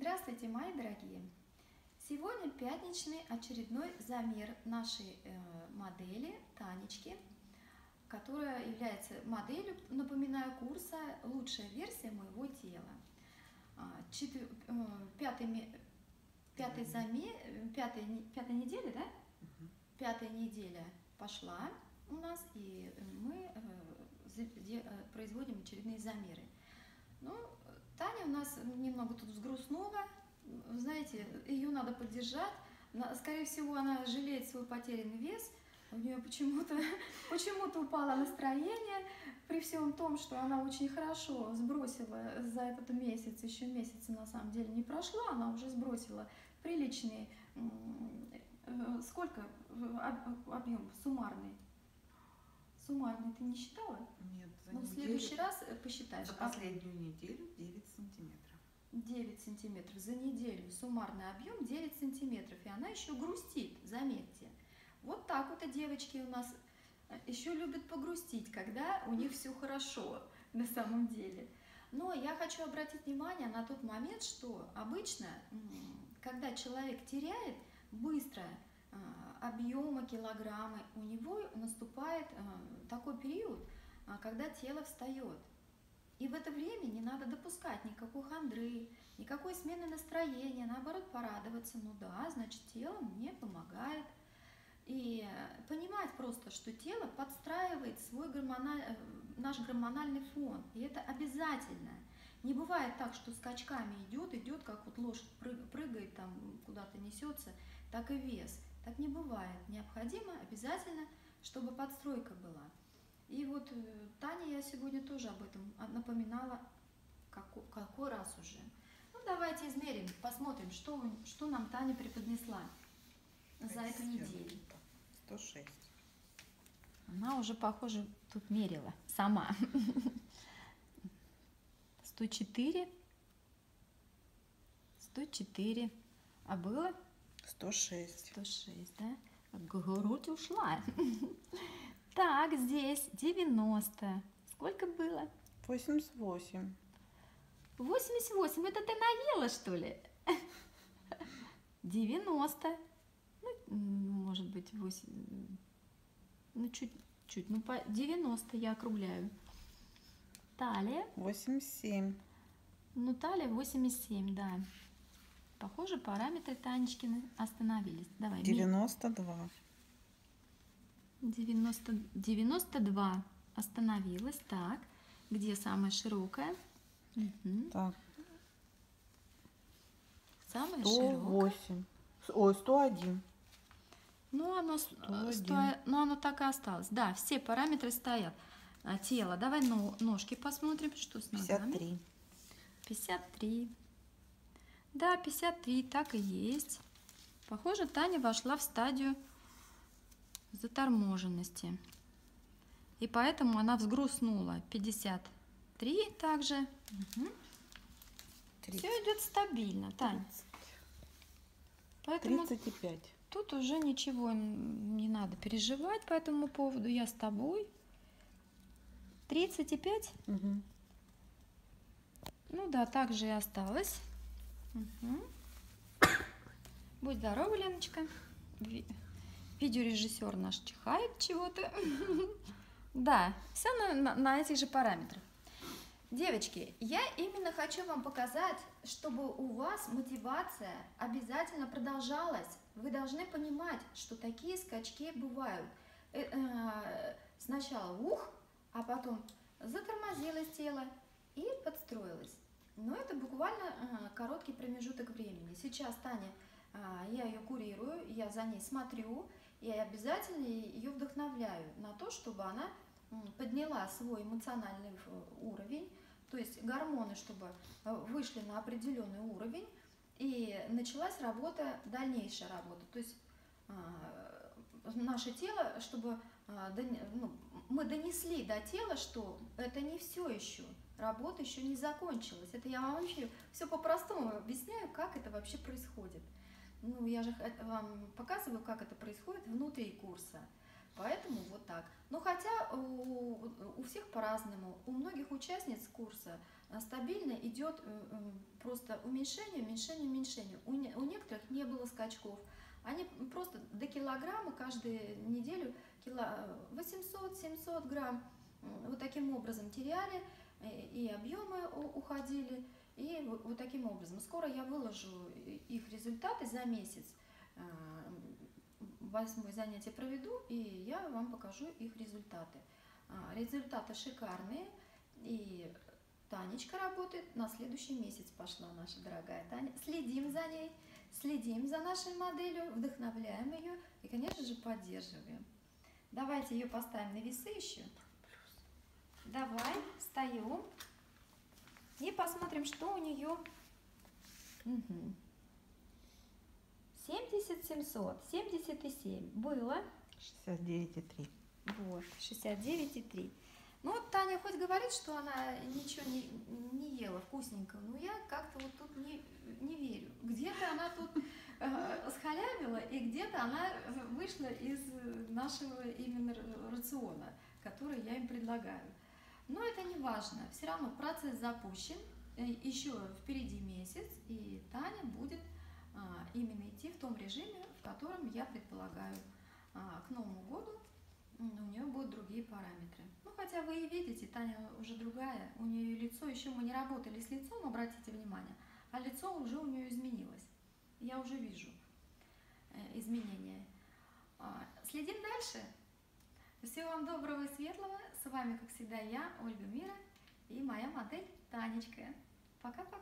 Здравствуйте, мои дорогие! Сегодня пятничный очередной замер нашей э, модели Танечки, которая является моделью, напоминаю, курса «Лучшая версия моего тела». А, четвер... Э, пятый, пятый замер, пятая, пятая неделя, да? Пятая неделя пошла у нас, и мы э, производим очередные замеры. Ну, Таня у нас немного тут взгрустнула, знаете, ее надо поддержать. Скорее всего, она жалеет свой потерянный вес, у нее почему-то почему упало настроение, при всем том, что она очень хорошо сбросила за этот месяц, еще месяц на самом деле не прошло, она уже сбросила приличный, э, сколько объем суммарный? Суммарный ты не считала? Нет, за Ну, в следующий раз э, посчитаешь. За последнюю неделю 9 сантиметров. 9 сантиметров за неделю, суммарный объем 9 сантиметров, и она еще грустит, заметьте. Вот так вот и девочки у нас э, еще любят погрустить, когда у них все хорошо на самом деле. Но я хочу обратить внимание на тот момент, что обычно, когда человек теряет быстро а, объемы, килограммы, у него наступает а, такой период, а, когда тело встает. И в это время не надо допускать никакой хандры, никакой смены настроения, наоборот, порадоваться. Ну да, значит, тело мне помогает. И понимать просто, что тело подстраивает свой гормональ, э, наш гормональный фон. И это обязательно. Не бывает так, что скачками идет, идет, как вот лошадь прыгает, там куда-то несется, так и вес. Так не бывает. Необходимо обязательно, чтобы подстройка была. И вот э, Таня я сегодня тоже об этом напоминала какой, какой раз уже. Ну, давайте измерим, посмотрим, что, что нам Таня преподнесла за эту неделю. 106. Она уже, похоже, тут мерила сама. 104. 104. А было? 106. 106, да? Грудь ушла. Так, здесь 90. Сколько было? 88. 88. Это ты наела, что ли? 90. Ну, может быть, 8. Ну, чуть-чуть. Ну, по 90 я округляю. Талия. 87. Ну, талия 87, да. Похоже, параметры Танечкины остановились. Давай. 92. 90, 92 остановилась. Так, где самая широкая? Угу. Так. Самая 108. широкая. Ой, 101. Ну, оно, 101. 100, ну, оно так и осталось. Да, все параметры стоят. А, тело. Давай ножки посмотрим, что с ногами. 53. 53. Да, 53, так и есть. Похоже, Таня вошла в стадию заторможенности. И поэтому она взгрустнула. 53 также. Угу. Все идет стабильно, Таня. Поэтому 35. Тут уже ничего не надо переживать по этому поводу. Я с тобой. 35? Угу. Ну да, так же и осталось. Угу. Будь здорова, Леночка. Видеорежиссер наш чихает чего-то. Да, все на, на, на этих же параметрах. Девочки, я именно хочу вам показать, чтобы у вас мотивация обязательно продолжалась. Вы должны понимать, что такие скачки бывают. Э, э, сначала ух, а потом затормозилось тело. Но это буквально короткий промежуток времени. Сейчас Таня, я ее курирую, я за ней смотрю, и обязательно ее вдохновляю на то, чтобы она подняла свой эмоциональный уровень, то есть гормоны, чтобы э, вышли на определенный уровень, и началась работа, дальнейшая работа. То есть э, наше тело, чтобы ну, мы донесли до тела, что это не все еще, работа еще не закончилась. Это я вам вообще все по-простому объясняю, как это вообще происходит. Ну, я же вам показываю, как это происходит внутри курса. Поэтому вот так. Но хотя у, у всех по-разному. У многих участниц курса а, стабильно идет э, э, просто уменьшение, уменьшение, уменьшение. У, не- у некоторых не было скачков. Они просто до килограмма каждую неделю кило 800-700 грамм вот таким образом теряли, э, и объемы уходили, и вот, таким образом. Скоро я выложу их результаты за месяц. Восьмое занятие проведу, и я вам покажу их результаты. А, Результаты шикарные, и Танечка работает, на следующий месяц пошла наша дорогая Таня. Следим за ней, следим за нашей моделью, вдохновляем ее и, конечно же, поддерживаем. Давайте ее поставим на весы еще. Давай, встаем и посмотрим, что у нее. 70 700, 77 было. 69,3. Вот, 69,3. Ну вот Таня хоть говорит, что она ничего не, не ела вкусненького, но я как-то вот тут не, не верю. Где-то она тут э, схалявила, и где-то она вышла из нашего именно рациона, который я им предлагаю. Но это не важно, все равно процесс запущен, э, еще впереди месяц, и Таня будет именно идти в том режиме, в котором я предполагаю а, к Новому году у нее будут другие параметры. Ну, хотя вы и видите, Таня уже другая, у нее лицо, еще мы не работали с лицом, обратите внимание, а лицо уже у нее изменилось. Я уже вижу э, изменения. А, Следим дальше. Всего вам доброго и светлого. С вами, как всегда, я, Ольга Мира, и моя модель Танечка. Пока-пока.